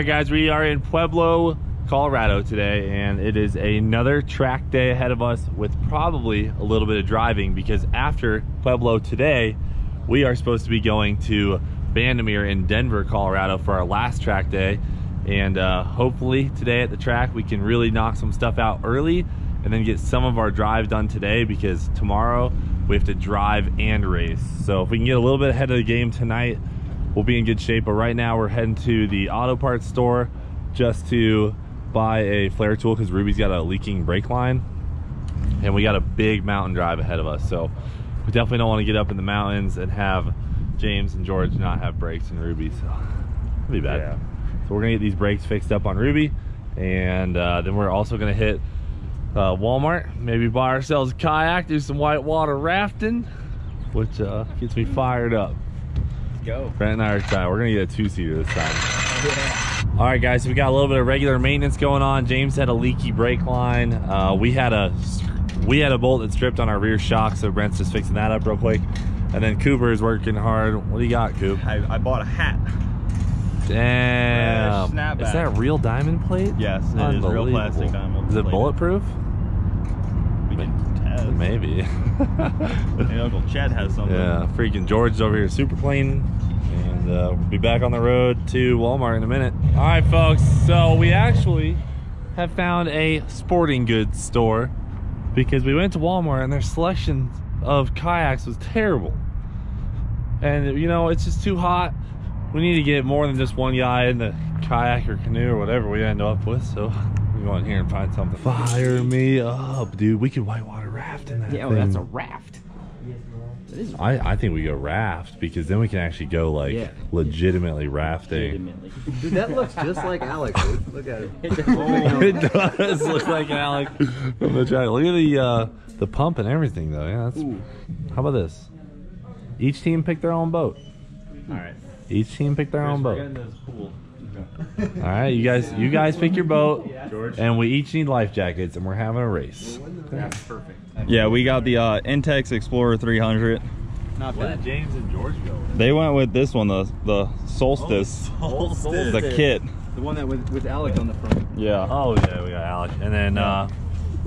Right, guys, we are in Pueblo, Colorado today, and it is another track day ahead of us with probably a little bit of driving because after Pueblo today, we are supposed to be going to Bandimere in Denver, Colorado for our last track day. And uh, hopefully today at the track, we can really knock some stuff out early and then get some of our drive done today because tomorrow we have to drive and race. So if we can get a little bit ahead of the game tonight, we'll be in good shape. But right now we're heading to the auto parts store just to buy a flare tool because Ruby's got a leaking brake line and we got a big mountain drive ahead of us. So we definitely don't want to get up in the mountains and have James and George not have brakes and Ruby. So it'll be bad. Yeah. So we're gonna get these brakes fixed up on Ruby and uh, then we're also gonna hit uh, Walmart, maybe buy ourselves a kayak, do some whitewater rafting, which uh, gets me fired up. Go. Brent and I are excited. We're gonna get a two-seater this time. All right, guys. We got a little bit of regular maintenance going on. James had a leaky brake line. Uh, we had a we had a bolt that stripped on our rear shock, so Brent's just fixing that up real quick. And then Cooper is working hard. What do you got, Coop? I, I bought a hat. Damn. Snapback. Is that a real diamond plate? Yes, it is real plastic diamond Is it bulletproof? We can test. Maybe. Maybe Uncle Chad has something. Yeah, freaking George's over here super clean. And uh, we'll be back on the road to Walmart in a minute. All right, folks. So we actually have found a sporting goods store because we went to Walmart and their selection of kayaks was terrible. And you know, it's just too hot. We need to get more than just one guy in the kayak or canoe or whatever we end up with. So we go in here and find something. Fire me up, dude. We could whitewater raft in that Yeah, oh, thing. that's a raft. That is I, I think we go raft because then we can actually go like Yeah. legitimately rafting. legitimately. Dude, that looks just like Alex. Dude. Look at it. it does look like Alex from the track. Look at the uh, the pump and everything though. Yeah, that's. How about this? Each team pick their own boat. All right. Each team pick their own boat. All right, you guys, you guys pick your boat, and we each need life jackets, and we're having a race. Yeah, we got the uh, Intex Explorer 300. Not What bad. James and George go with? They went with this one, the the Solstice, Solstice. the kit. The one that with with Alec on the front. Yeah. Oh yeah, we got Alex, and then uh,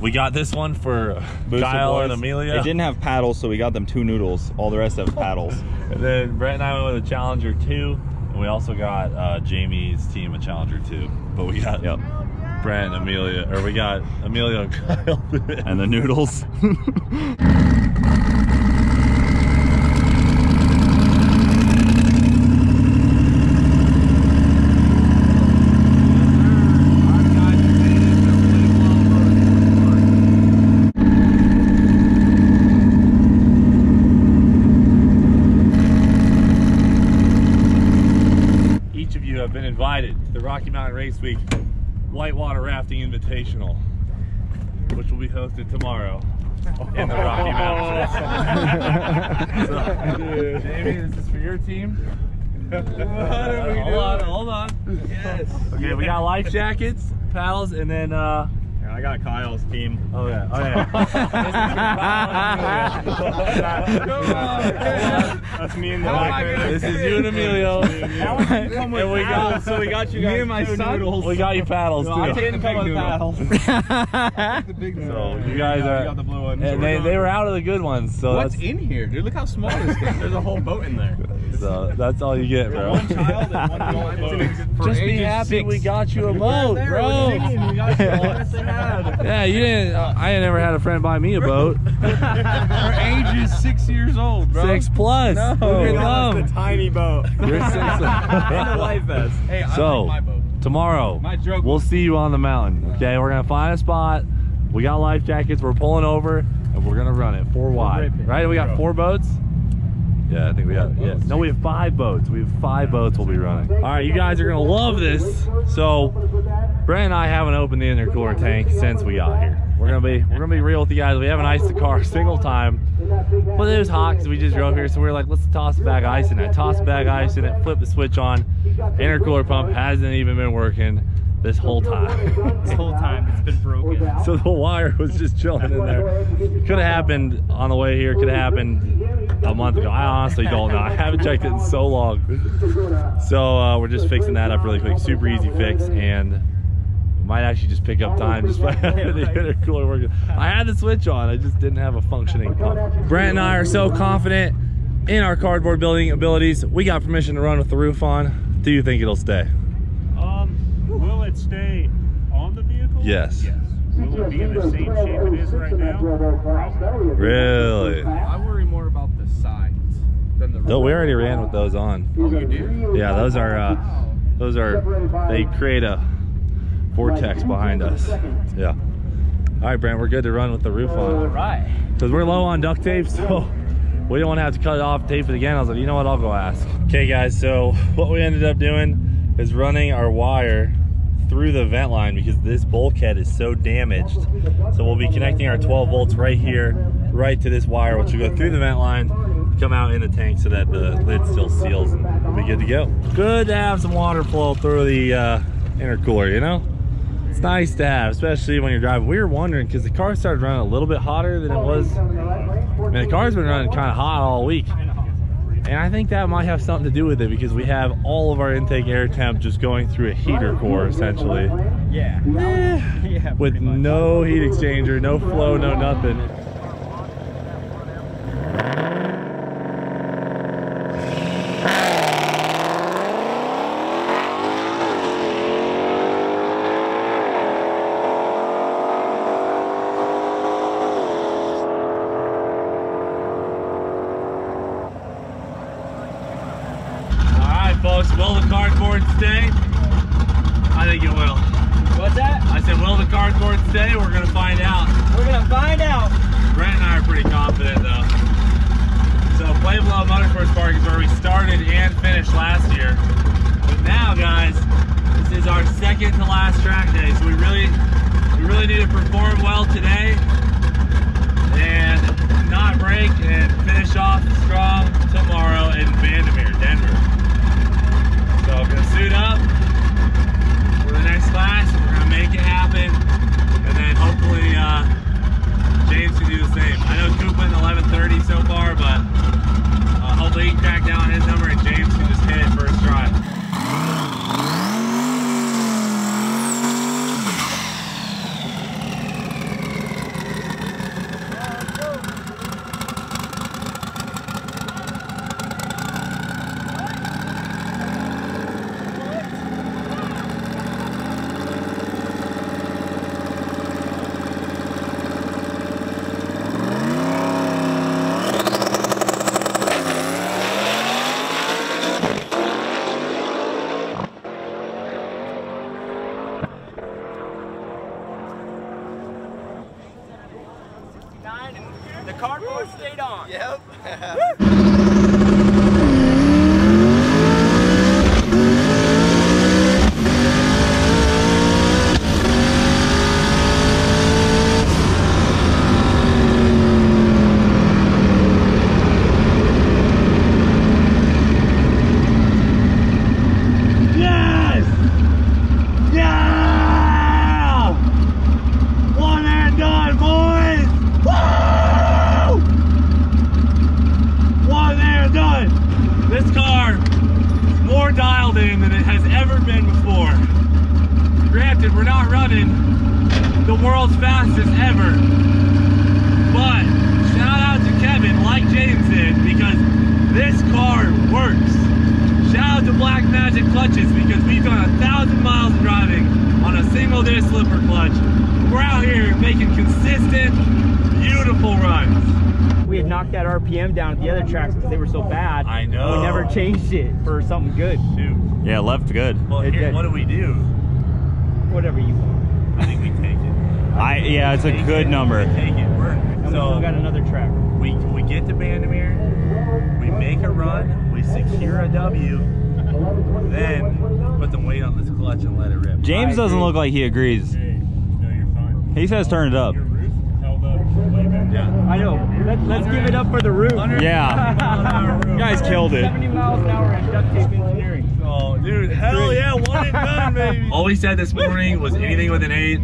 we got this one for Booster Kyle and Amelia. It didn't have paddles, so we got them two noodles. All the rest have paddles. And then Brett and I went with a Challenger 2. And we also got uh, Jamie's team a Challenger 2. But we got Yep. And Amelia, or we got Amelia and Kyle. And the noodles. Each of you have been invited to the Rocky Mountain Race Week Whitewater Rafting Invitational, which will be hosted tomorrow in the Rocky Mountains. so, Jamie, this is for your team. hold on, hold on. Yes. Okay, we got life jackets, pals, and then uh I got Kyle's team. Oh yeah, oh yeah. That's me and the this is you and Emilio. and we got so we got you guys Me and my son? noodles. We got you paddles too. didn't come with paddles. So you guys are. got the blue one. And they, they were out of the good ones, so What's that's in here, dude? Look how small this is. There's a whole boat in there. So that's all you get, bro. One child and one boat. Just be happy we got you a boat, bro. Yeah, you didn't. Uh, I ain't never had a friend buy me a boat. Our age is six years old, bro. Six plus. No. You're That's the dumb. tiny boat. You're six. and the life vest. Hey, I So- like my boat. Tomorrow, we'll see you on the mountain. Okay, we're gonna find a spot. We got life jackets. We're pulling over, and we're gonna run it four wide. Right? We got four boats. Yeah, I think we have, Yeah. No, we have five boats. We have five boats we'll be running. All right, you guys are gonna love this. So, Brent and I haven't opened the intercooler tank since we got here. We're gonna be we're gonna be real with you guys. We haven't iced the car a single time, but it was hot because we just drove here. So we are like, let's toss a bag of ice in it. Toss a bag of ice in it. Flip the switch on. Intercooler pump hasn't even been working this whole time. This whole time it's been broken. so the wire was just chilling in there. Could have happened on the way here. Could have happened a month ago. I honestly don't know. I haven't checked it in so long. So uh, we're just fixing that up really quick. Super easy fix and might actually just pick up time just by having the intercooler working. I had the switch on, I just didn't have a functioning pump. Brent and I are so confident in our cardboard building abilities. We got permission to run with the roof on. Do you think it'll stay? Um, will it stay on the vehicle? Yes. Yes. Will it be in the same shape it is right now? Probably. Really? I worry more about the sides than the. No, we already ran with those on. Oh, you did. Yeah, those are uh, those are they create a vortex behind us. Yeah. All right, Brent, we're good to run with the roof on. All right. Because we're low on duct tape, so we don't want to have to cut it off, tape it again. I was like, you know what, I'll go ask. Okay, guys, so what we ended up doing is running our wire through the vent line because this bulkhead is so damaged. So we'll be connecting our 12 volts right here, right to this wire, which will go through the vent line, come out in the tank so that the lid still seals and we'll be good to go. Good to have some water flow through the uh, intercooler, you know? It's nice to have, especially when you're driving. We were wondering because the car started running a little bit hotter than it was. I mean, the car's been running kind of hot all week. And I think that might have something to do with it because we have all of our intake air temp just going through a heater core essentially Yeah. yeah. with much. no heat exchanger, no flow, no nothing. Been before. Granted, we're not running the world's fastest ever, but shout out to Kevin, like James did, because this car works. Shout out to Black Magic Clutches because we've done a thousand miles driving on a single disc slipper clutch. We're out here making consistent, beautiful runs. We had knocked that RPM down at the other tracks because they were so bad. I know. We never changed it for something good. Shoot. Yeah, left good. Well, It here, did. what do we do? Whatever you want. I think we take it. I yeah, it's a good it. number. We take it. We're, And we still got another track. we we get to Bandimere, we make a run, we secure a W, then put some weight on this clutch and let it rip. James doesn't look like he agrees. Hey, no, you're fine. He says turn it up. Your roof held up way back. Yeah. I know. Let, let's give it up for the roof. Yeah. You guys killed it. 70 miles an hour in duct tape engineering. Oh, dude, hell yeah, one and done, baby. All we said this morning was anything with an eight.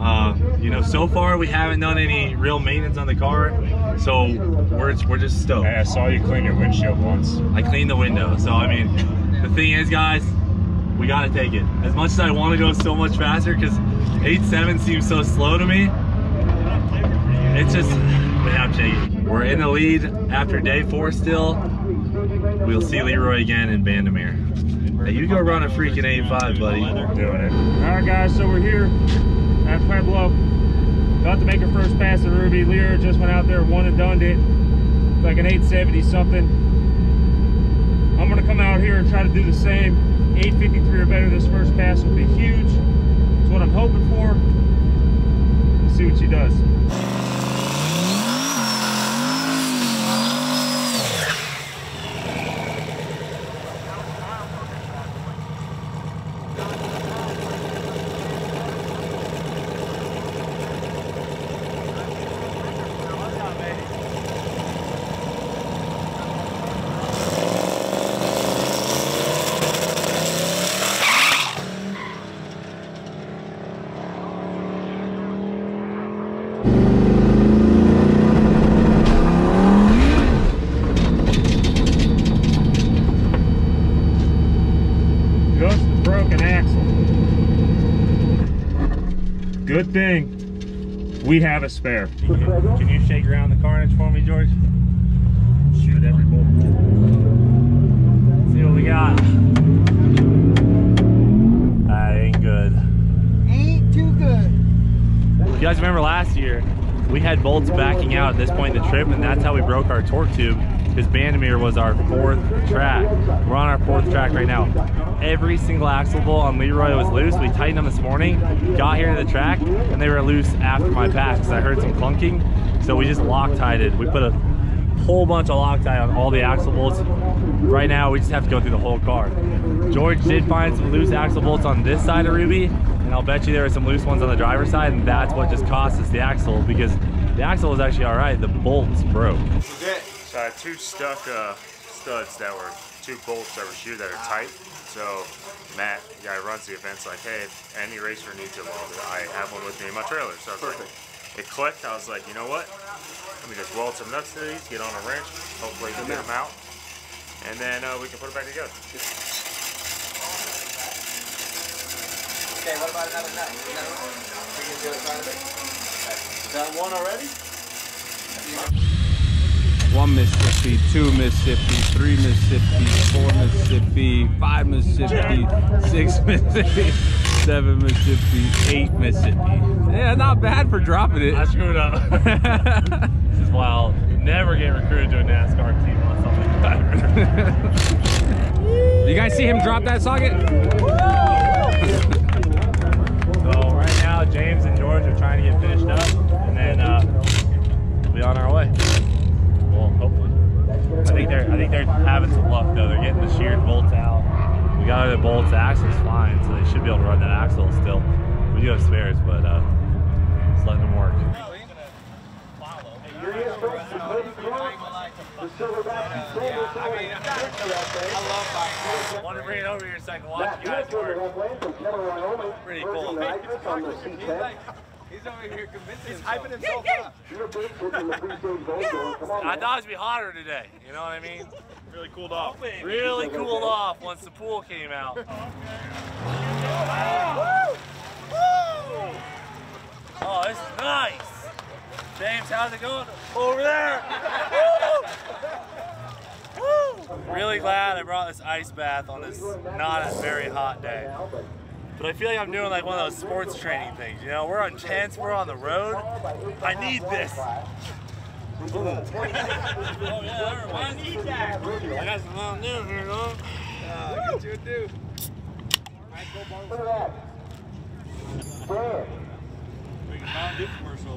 Uh, you know, so far we haven't done any real maintenance on the car. So we're we're just stoked. Hey, I saw you clean your windshield once. I cleaned the window. So I mean, the thing is, guys, we gotta take it. As much as I want to go so much faster, because 8.7 seems so slow to me. It's just we have to take it. We're in the lead after day four still. We'll see Leroy again in Bandimere. Hey, you go run a freaking 8.5, buddy. Doing it. All right, guys. So we're here at Pueblo. About to make our first pass at Ruby. Lear just went out there, one and done it. Like an 870 something. I'm gonna come out here and try to do the same. 853 or better this first pass will be huge. That's what I'm hoping for. Let's see what she does. Just the broken axle. Good thing we have a spare. Can you shake around the carnage for me, George? Shoot every bolt. See what we got. That ain't good. Ain't too good. You guys remember last year, we had bolts backing out at this point in the trip, and that's how we broke our torque tube, because Bandimere was our fourth track. We're on our fourth track right now. Every single axle bolt on Leroy was loose. We tightened them this morning, got here to the track, and they were loose after my pass, because I heard some clunking. So we just Loctited. We put a whole bunch of Loctite on all the axle bolts. Right now, we just have to go through the whole car. George did find some loose axle bolts on this side of Ruby, and I'll bet you there were some loose ones on the driver's side, and that's what just cost us the axle, because the axle was actually all right, the bolts broke. So I had two stuck uh, studs that were two bolts that were shoe that are tight. So Matt, the guy who runs the event's like, hey, if any racer needs a well, I have one with me in my trailer. So I was like, it clicked. I was like, you know what? Let me just weld some nuts to these, get on a wrench, hopefully get them out, and then uh, we can put it back together. Okay, what about another nut? Another one? We can do it front of it? Is that one already? One Mississippi, two Mississippi, three Mississippi, four Mississippi, five Mississippi, six Mississippi, seven Mississippi, eight Mississippi. Yeah, not bad for dropping it. I screwed up. this is why I'll never get recruited to a NASCAR team on something. You guys see him drop that socket? so right now, James and George are trying to get finished up, and then uh, we'll be on our way. Well, hopefully. I think they're I think they're having some luck though. They're getting the sheared bolts out. We got the bolts. The axle's fine, so they should be able to run that axle still. We do have spares, but uh, just letting them work. Want to bring it over here so I can watch you guys work. Pretty cool. He's over here convincing He's hyping himself up. I thought it'd be hotter today. You know what I mean? Really cooled off. Oh, really cooled off once the pool came out. Oh, this is nice. James, how's it going? Over there. Woo! Really glad I brought this ice bath on this not a very hot day. But I feel like I'm doing like one of those sports training things. You know, we're on tents, we're on the road. I need this. Oh yeah, I need that. I got some Mountain Dew here, though. Uh, get you a do.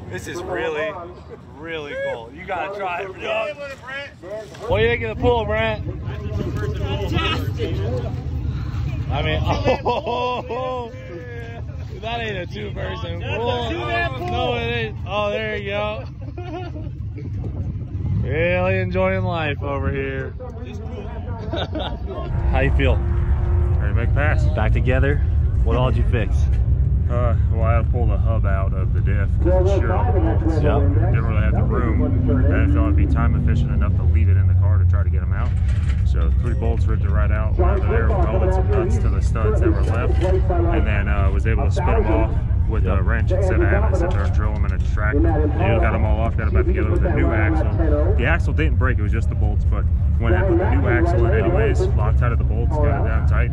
This is really, really cool. You gotta try it, dog. What do you think of the pool, Brent? I mean, oh, that ain't a two-person pool. No, it ain't. Oh, there you go. really enjoying life over here. How you feel? Ready to make a pass? Back together. What all did you fix? Uh, well, I had to pull the hub out of the diff because it's sheared on the bolts. Yep. Didn't really have the room. And I thought it'd be time efficient enough to leave it in the car to try to get them out. So three bolts ripped it right out. Went over there, welded some nuts to the studs that were left, and then uh, was able to spin them off with a wrench instead of having to sit there and drill them in a distractor. Yeah. Got them all off, got them back together with a new axle. The axle didn't break, it was just the bolts, but went ahead with the new axle in anyways, of the bolts, got it down tight,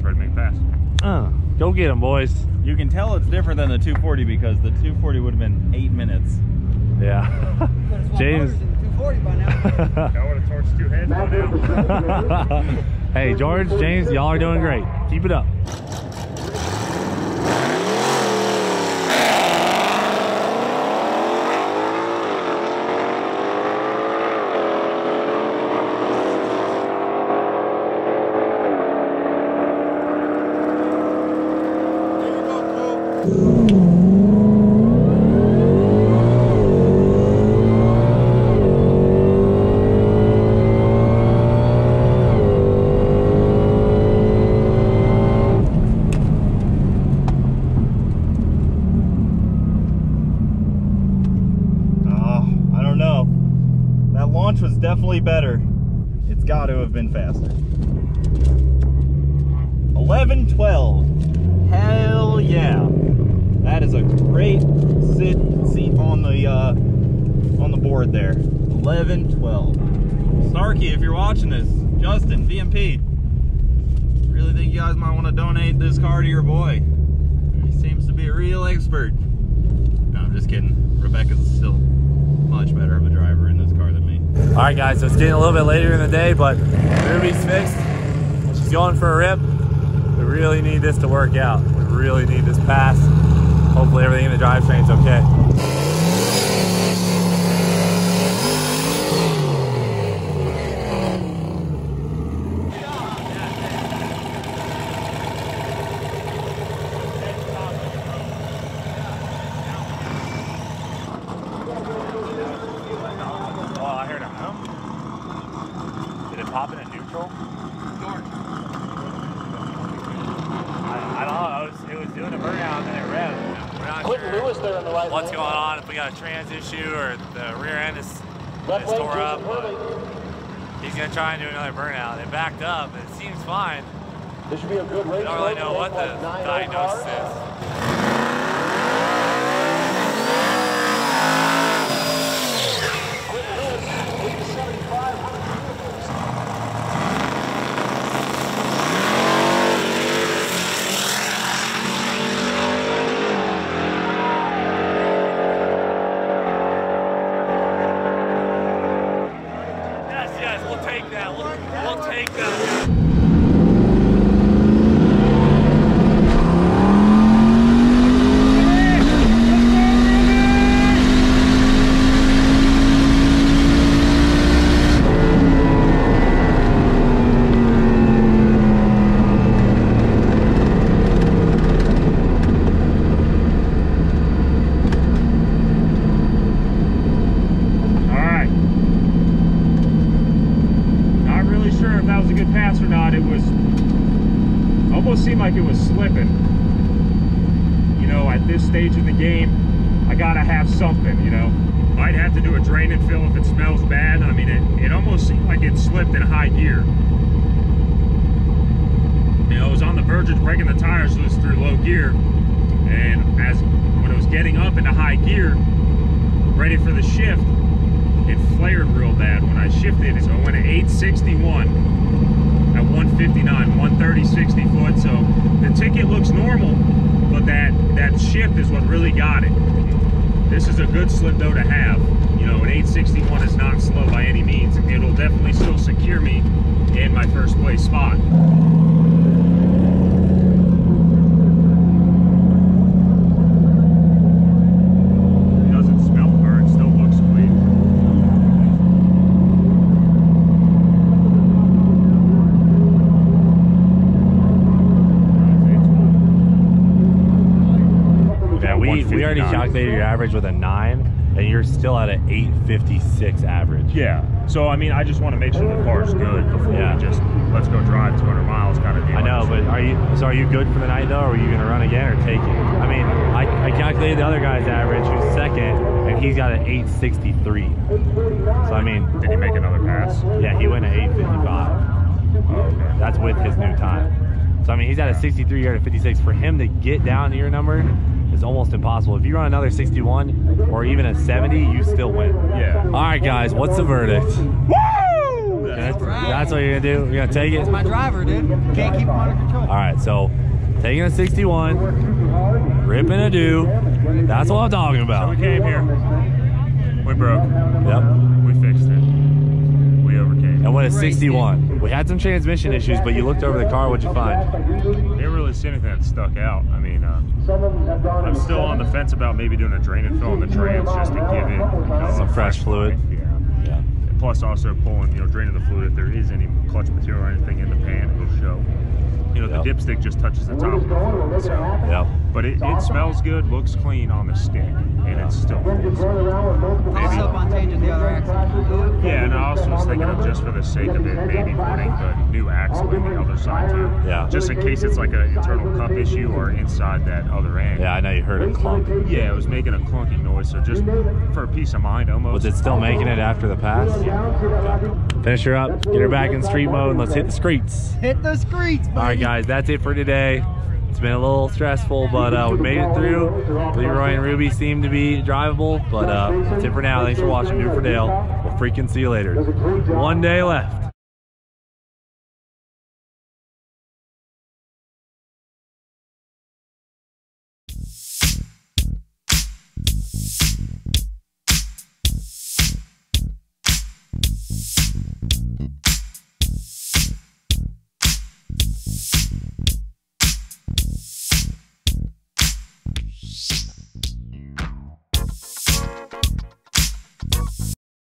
tried to make it fast. Uh, go get them, boys. You can tell it's different than the 240 because the 240 would have been eight minutes. Yeah. James. 240 by now. I would have torched two heads by now. hey, George, James, y'all are doing great. Keep it up. Oh, I don't know. That launch was definitely better. It's got to have been faster. 11 12. Hell yeah. That is a great sit seat on the uh, on the board there. 11 12. Snarky, if you're watching this, Justin, VMP, really think you guys might want to donate this car to your boy. He seems to be a real expert. No, I'm just kidding. Rebecca's still much better of a driver in this car than me. All right, guys, so it's getting a little bit later in the day, but Ruby's fixed. She's going for a rip. We really need this to work out. We really need this pass. Hopefully everything in the drivetrain's okay. Oh, I heard a hum. Did it pop in a neutral? I, I don't know. It was, it was doing a burnout and then it revved. We're not sure Lewis there in the right what's going on, if we got a trans issue or the rear end is, is tore up. Jason But Hurley. he's going to try and do another burnout. It backed up. It seems fine. This should be a good race. I don't really know what the diagnosis is. Quentin Lewis with the 75 Yes, yes, we'll take that. We'll, we'll take that. All right. Not really sure if that was a good pass or not. It was almost seemed like it was slipping. You know, at this stage of the game, I gotta have something. You know, might have to do a drain and fill if it smells bad. I mean, it, it almost seemed like it slipped in high gear. You know, it was on the verge of breaking the tires loose through low gear, and as when it was getting up into high gear, ready for the shift, it flared real bad when I shifted. So I went to 861 at 159, 130, 60 foot. So the ticket looks normal, but that, that shift is what really got it. This is a good slip though to have. You know, an 861 is not slow by any means. It'll definitely still secure me in my first place spot. It doesn't smell burnt, still looks clean. Yeah, we, we already 159. calculated your average with a 9, and you're still at an 856 average. Yeah. So I mean, I just want to make sure the car's good before Yeah. we just let's go drive 200 miles kind of deal. I know, but are you so are you good for the night though, or are you gonna run again or take it? I mean, I, I calculated the other guy's average, who's second, and he's got an 863. So I mean, Did he make another pass? yeah, he went at 855. That's with his new time. So I mean, he's at a 63 yard at 56. For him to get down to your number is almost impossible. If you run another 61 or even a 70, you still win. Yeah. All right, guys, what's the verdict? Woo! That's, that's what you're gonna do. You're gonna take it. It's My driver, dude. Can't keep him under control. All right, so taking a 61, ripping a do. That's what I'm talking So we came here. We broke. Yep. We fixed it. We overcame. And what is 61? We had some transmission issues, but you looked over the car. What'd you find? Didn't really see anything that stuck out. I mean, uh, I'm still on the fence about maybe doing a drain and fill on the trans just to give it you know, Some a fresh fluid. life. Yeah. Yeah. Plus, also pulling, you know, draining the fluid if there is any clutch material or anything in the pan, it'll show. You know, Yep. the dipstick just touches the top of the fluid, so. Yep. But it, it smells good, looks clean on the stick, and it's still full. So maybe- Also, on changing the other axle. yeah, and I also was thinking of just for the sake of it, maybe putting the new axle in the other side too. Yeah. Just in case it's like an internal cup issue or inside that other end. Yeah, I know you heard a clunk. Yeah, it was making a clunky noise, so just for peace of mind almost. Was it still making it after the pass? Finish her up, get her back in street mode, and let's hit the streets. Hit the streets, All right, guys, that's it for today. It's been a little stressful, but uh, we made it through. Leroy and Ruby seem to be drivable, but uh, that's it for now. Thanks for watching Do for Dale. We'll freaking see you later. One day left.